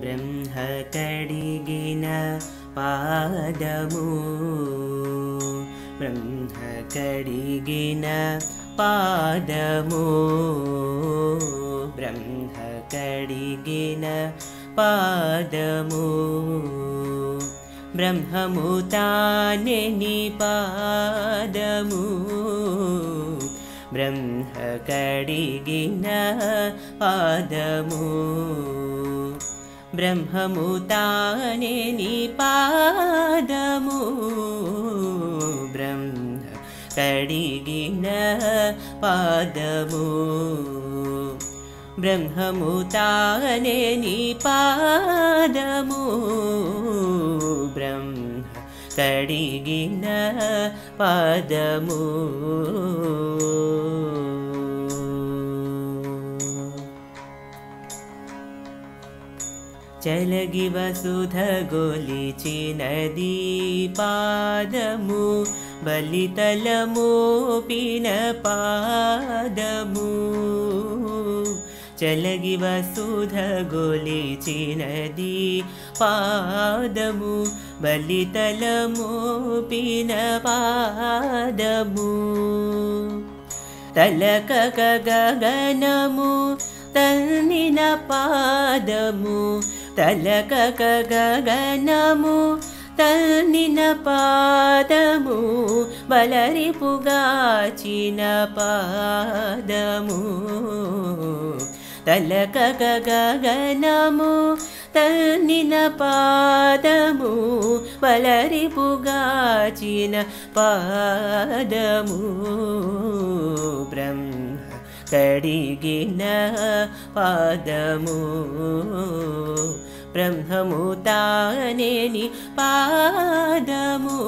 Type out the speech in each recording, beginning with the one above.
ब्रह्म कडिगिन पादमु। ब्रह्म कडिगिन पादमु। ब्रह्म कडिगिन पादमु। ब्रह्ममुताने निपादमु ब्रह्म कडिगिन पादमु ब्रह्ममुताने निपादमु। ब्रह्म कडिगिन पादमु। ब्रह्ममुताने निपादमु। ब्रह्म कडिगिन पादमु चलगि वसुध गोलिचि नदी पादमु बलितलमोपिन पादमु चलगि वसुध गोलिचि नदी पादमु बलितलमोपिन पादमु तलकक गगनमु तन्निन पादमु तलकक गगनमु तन्निन पादमु बलरिपुगाचिन पादमु। तलकक गगनमु तन्निन पादमु बलरिपुगाचिन कडिगिन पादमु। ब्रह्ममुताने नि पादमु।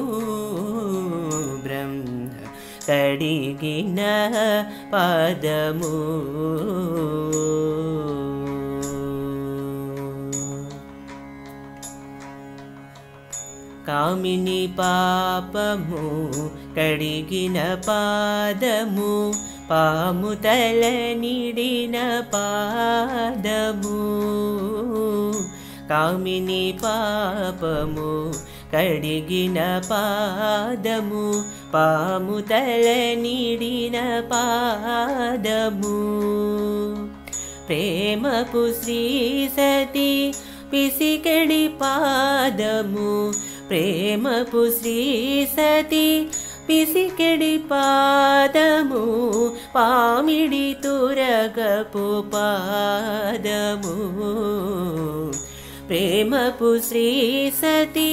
ब्रह्म कडिगिन पादमु। कामिनि पापमु कडिगिन पादमु पामुतल निडिन पादमु कामिनि पापमु कडिगिन पादमु पामुतल निडिन पादमु प्रेम पुश्री सती पिसिकडि पादमु प्रेम पुश्री सती पादमु पामिडि तुरगपु पादमु प्रेम पुश्री सती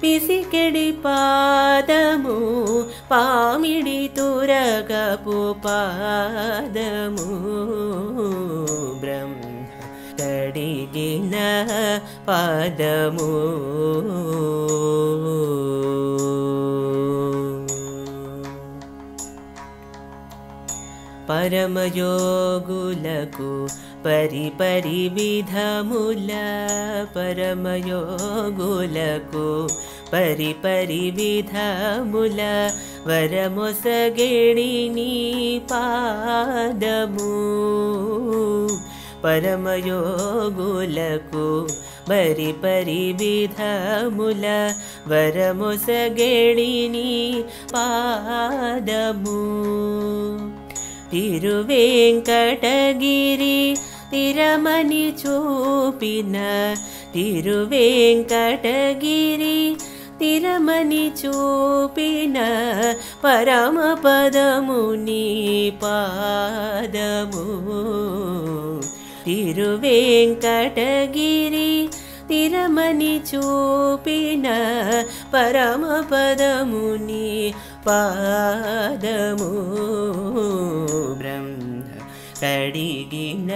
पिसिकडि पादमु पामिडि तुरगपु पादमु ब्रह्म कडिगिन पादमु परमयोगुलकु परि परि विधमुल परमयोगुलकु परि परि विधमुल वरमोसगेणिनी पादमु परमयोगुलकु बरि परि विधमुल वरमोसगेणिनी पादमु तिरुवेङ्कटगिरि तिरमणि चूपिन तिरुवेङ्कटगिरि तिरमणि चूपिन परमपदमुनि पादमु तिरुवेङ्कटगिरि तिरमणि चूपिन परमपदमुनि पादमु ब्रह्म कडिगिन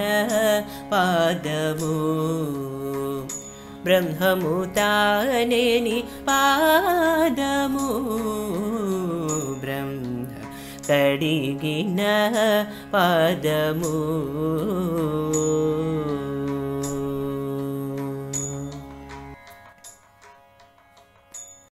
पादमु। ब्रह्ममुताने पादमु ब्रह्म कडिगिन पादमु